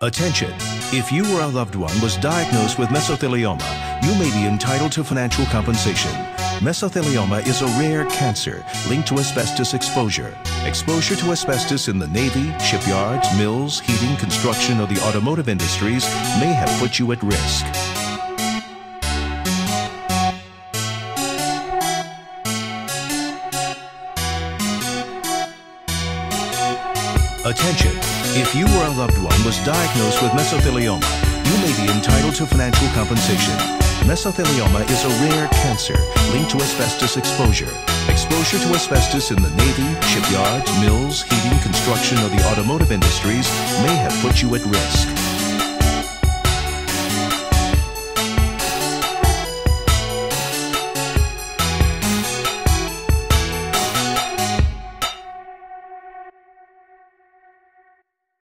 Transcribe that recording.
Attention! If you or a loved one was diagnosed with mesothelioma, you may be entitled to financial compensation. Mesothelioma is a rare cancer linked to asbestos exposure. Exposure to asbestos in the Navy, shipyards, mills, heating, construction, or the automotive industries may have put you at risk. Attention! If you or a loved one was diagnosed with mesothelioma, you may be entitled to financial compensation. Mesothelioma is a rare cancer linked to asbestos exposure. Exposure to asbestos in the Navy, shipyards, mills, heating, construction, or the automotive industries may have put you at risk.